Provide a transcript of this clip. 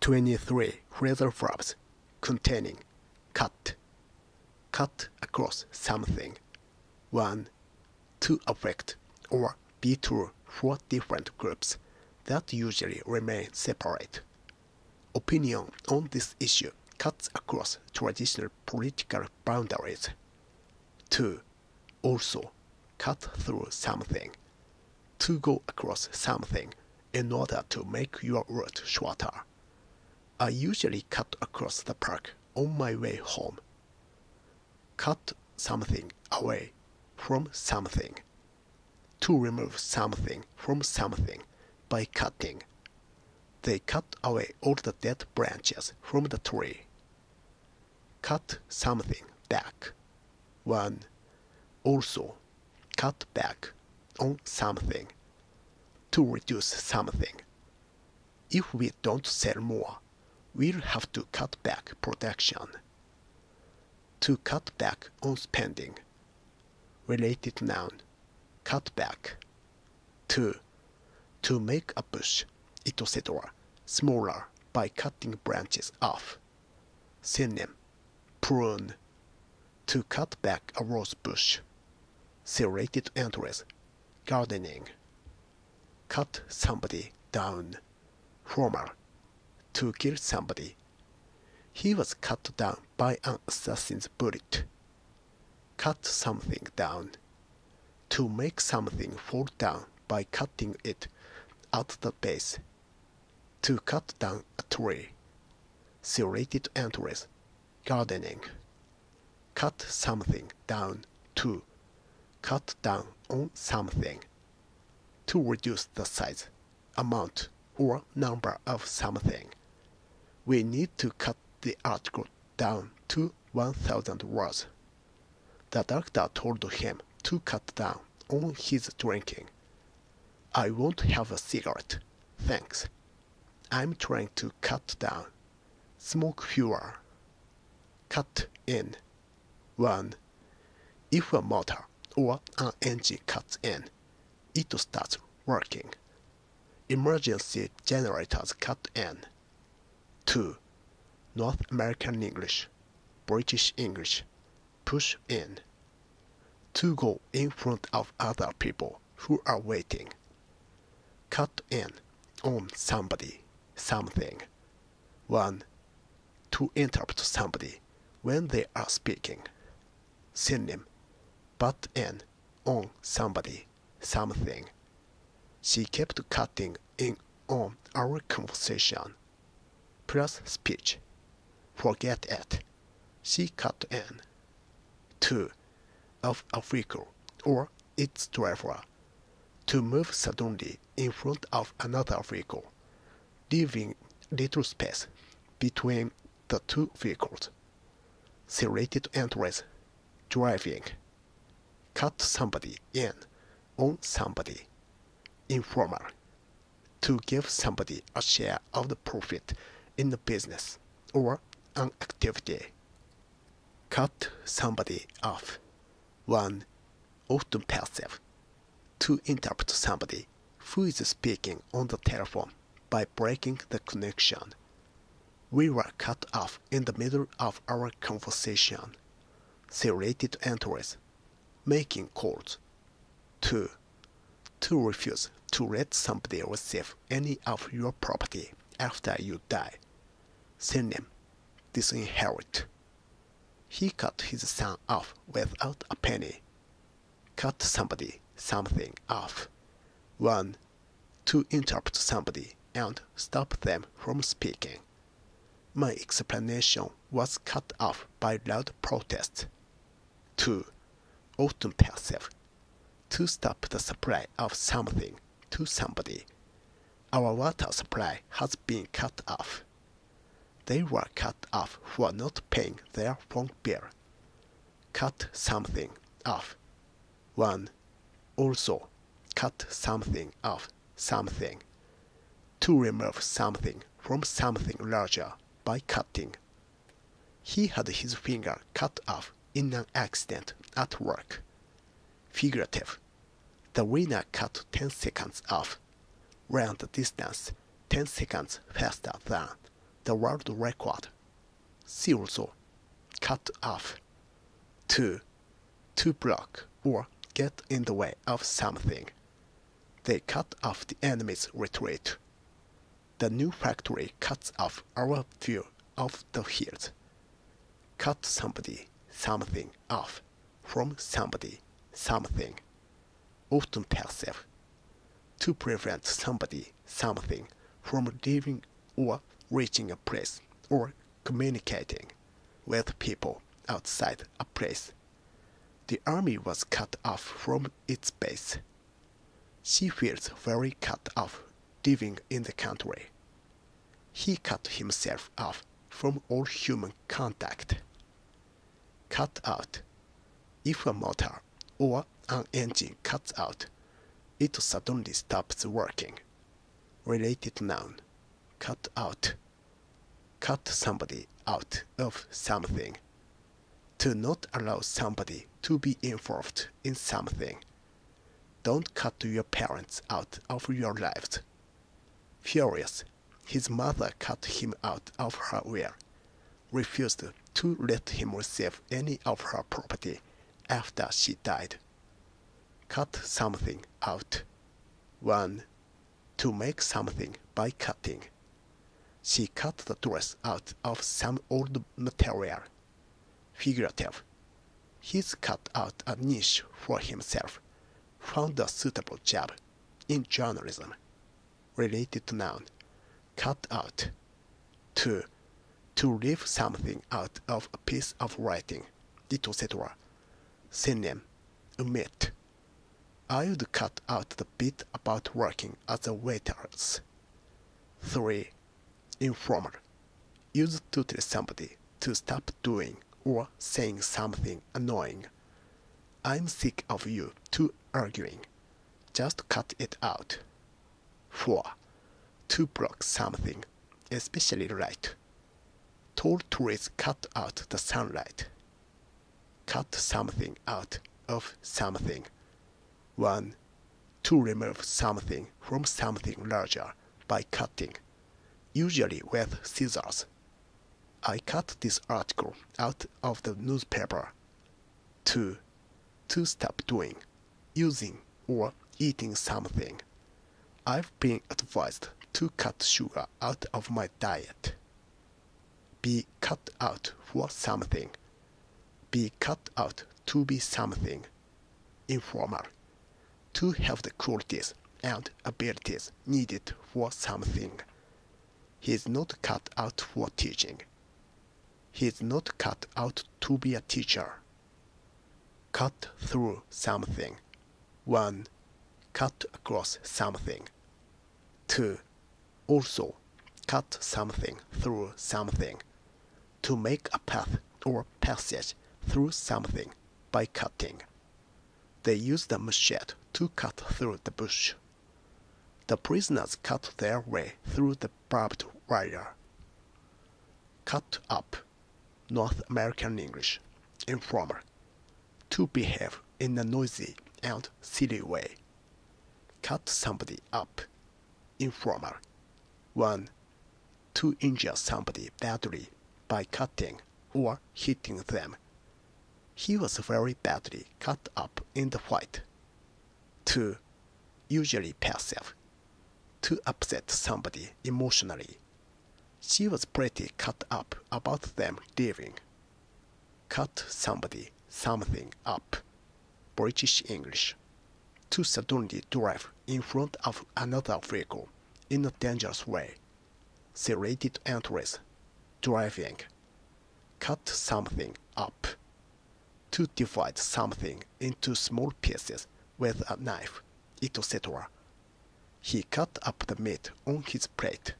23 phrasal verbs containing cut, cut across something. 1. To affect or be true for different groups that usually remain separate. Opinion on this issue cuts across traditional political boundaries. 2. Also, cut through something. To go across something in order to make your route shorter. I usually cut across the park on my way home. Cut something away from something. To remove something from something by cutting. They cut away all the dead branches from the tree. Cut something back. 1. Also, cut back on something. To reduce something. If we don't sell more, we'll have to cut back production. To cut back on spending. Related noun. Cut back. 2. To make a bush, etc., smaller by cutting branches off. Synonym. Prune. To cut back a rose bush. Serrated entries. Gardening. Cut somebody down. Formal to kill somebody. He was cut down by an assassin's bullet. Cut something down. To make something fall down by cutting it at the base. To cut down a tree. Serrated entries. Gardening. Cut something down to. Cut down on something. To reduce the size, amount, or number of something we need to cut the article down to 1000 words. The doctor told him to cut down on his drinking. I won't have a cigarette, thanks. I'm trying to cut down. Smoke fewer. Cut in. 1. If a motor or an engine cuts in, it starts working. Emergency generators cut in. 2. North American English, British English, push in. To go in front of other people who are waiting. Cut in on somebody, something. 1. To interrupt somebody when they are speaking. Synonym. Butt in on somebody, something. She kept cutting in on our conversation plus speech. Forget it. She cut in. 2. Of a vehicle or its driver to move suddenly in front of another vehicle, leaving little space between the two vehicles. Serrated entries. Driving. Cut somebody in on somebody. Informal. To give somebody a share of the profit in the business or an activity. Cut somebody off. 1. Often passive. To interrupt somebody who is speaking on the telephone by breaking the connection. We were cut off in the middle of our conversation. Serrated entries. Making calls. 2. To refuse to let somebody receive any of your property after you die synonym, disinherit. He cut his son off without a penny. Cut somebody something off. 1. To interrupt somebody and stop them from speaking. My explanation was cut off by loud protest. 2. Often passive. To stop the supply of something to somebody. Our water supply has been cut off they were cut off for not paying their phone bill. Cut something off. 1. Also, cut something off something. To remove something from something larger by cutting. He had his finger cut off in an accident at work. Figurative. The winner cut 10 seconds off, ran the distance 10 seconds faster than the world record. See also cut off to to block or get in the way of something. They cut off the enemy's retreat. The new factory cuts off our view of the hills. Cut somebody something off from somebody something. Often passive. To prevent somebody something from leaving or reaching a place or communicating with people outside a place. The army was cut off from its base. She feels very cut off living in the country. He cut himself off from all human contact. Cut out. If a motor or an engine cuts out, it suddenly stops working. Related noun. Cut out. Cut somebody out of something. To not allow somebody to be involved in something. Don't cut your parents out of your lives. Furious, his mother cut him out of her will, refused to let him receive any of her property after she died. Cut something out. 1. To make something by cutting. She cut the dress out of some old material. Figurative. He's cut out a niche for himself, found a suitable job in journalism. Related noun. Cut out. 2. To leave something out of a piece of writing, etc. Synonym. Omit. I would cut out the bit about working as a waitress. 3. Informal. Used to tell somebody to stop doing or saying something annoying. I'm sick of you two arguing. Just cut it out. 4. To block something, especially light. Tall trees cut out the sunlight. Cut something out of something. 1. To remove something from something larger by cutting, usually with scissors. I cut this article out of the newspaper. 2. To stop doing, using, or eating something. I've been advised to cut sugar out of my diet. Be cut out for something. Be cut out to be something. Informal. To have the qualities and abilities needed for something. He is not cut out for teaching. He is not cut out to be a teacher. Cut through something. 1. Cut across something. 2. Also, cut something through something. To make a path or passage through something by cutting. They used a machete to cut through the bush. The prisoners cut their way through the barbed wire. Cut up. North American English. Informal. To behave in a noisy and silly way. Cut somebody up. Informal. 1. To injure somebody badly by cutting or hitting them. He was very badly cut up in the fight. 2. Usually passive. To upset somebody emotionally. She was pretty cut up about them leaving. Cut somebody something up. British English. To suddenly drive in front of another vehicle in a dangerous way. Serrated entries. Driving. Cut something up. To divide something into small pieces with a knife, etc. He cut up the meat on his plate